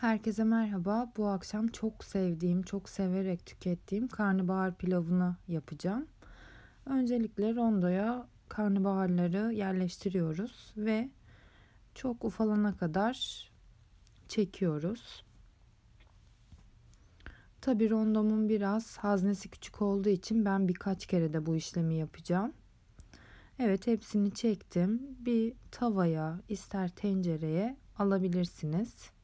Herkese merhaba. Bu akşam çok sevdiğim, çok severek tükettiğim karnabahar pilavını yapacağım. Öncelikle rondoya karnabaharları yerleştiriyoruz ve çok ufalana kadar çekiyoruz. Tabi rondomun biraz haznesi küçük olduğu için ben birkaç kere de bu işlemi yapacağım. Evet hepsini çektim. Bir tavaya ister tencereye alabilirsiniz.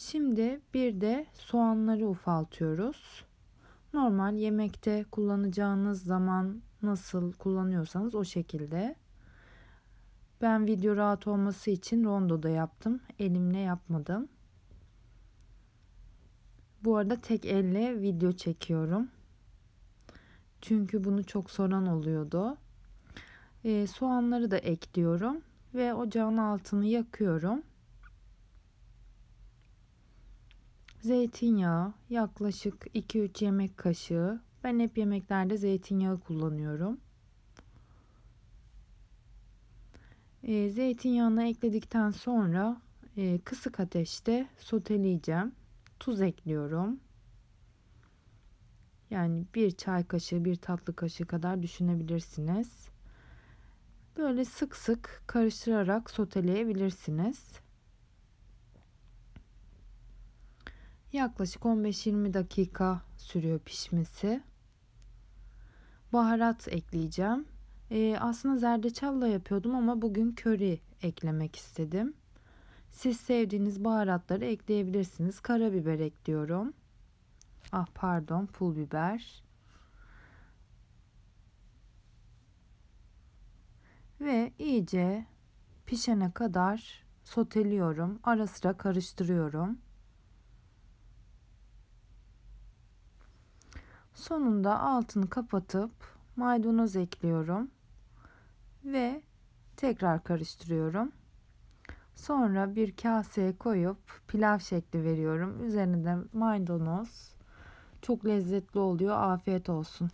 Şimdi bir de soğanları ufaltıyoruz. Normal yemekte kullanacağınız zaman nasıl kullanıyorsanız o şekilde. Ben video rahat olması için rondoda yaptım. Elimle yapmadım. Bu arada tek elle video çekiyorum. Çünkü bunu çok soran oluyordu. E, soğanları da ekliyorum ve ocağın altını yakıyorum. Zeytinyağı yaklaşık 2-3 yemek kaşığı. Ben hep yemeklerde zeytinyağı kullanıyorum. E, zeytinyağını ekledikten sonra e, kısık ateşte soteleyeceğim. Tuz ekliyorum. Yani bir çay kaşığı, bir tatlı kaşığı kadar düşünebilirsiniz. Böyle sık sık karıştırarak soteleyebilirsiniz. Yaklaşık 15-20 dakika sürüyor pişmesi. Baharat ekleyeceğim. Ee, aslında zerdeçalla yapıyordum ama bugün köri eklemek istedim. Siz sevdiğiniz baharatları ekleyebilirsiniz. Karabiber ekliyorum. Ah pardon pul biber. Ve iyice pişene kadar soteliyorum. Ara sıra karıştırıyorum. Sonunda altını kapatıp maydanoz ekliyorum ve tekrar karıştırıyorum. Sonra bir kaseye koyup pilav şekli veriyorum. Üzerine de maydanoz. Çok lezzetli oluyor. Afiyet olsun.